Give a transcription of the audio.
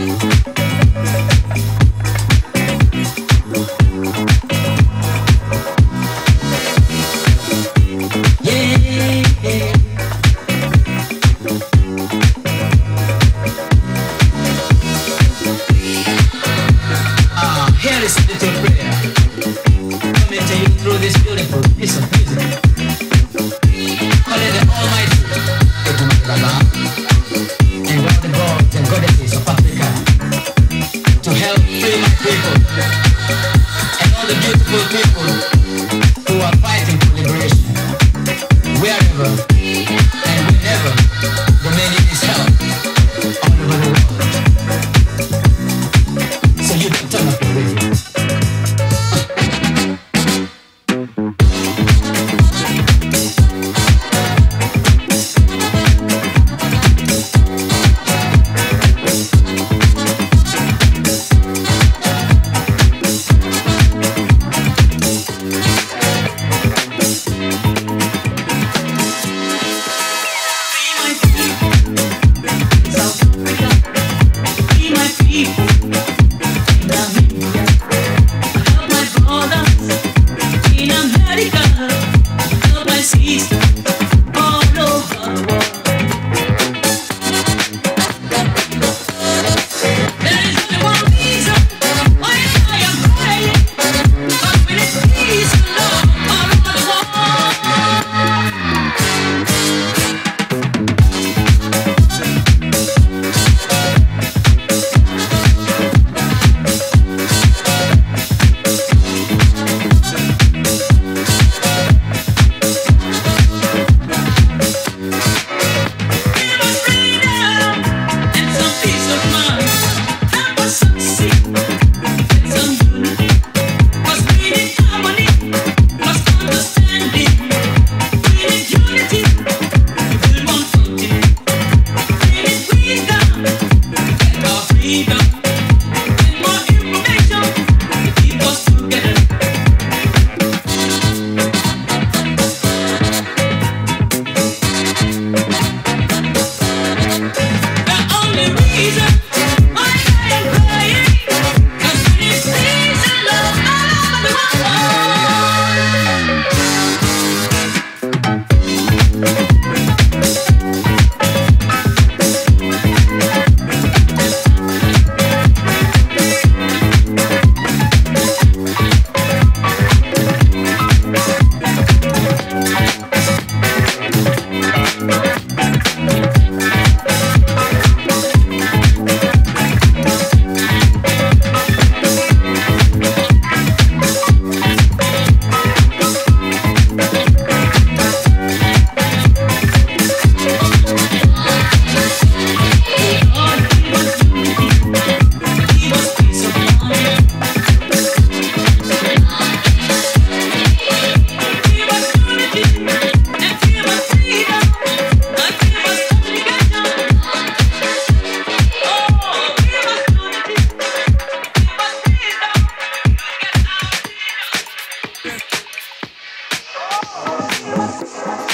Música Easy. Thank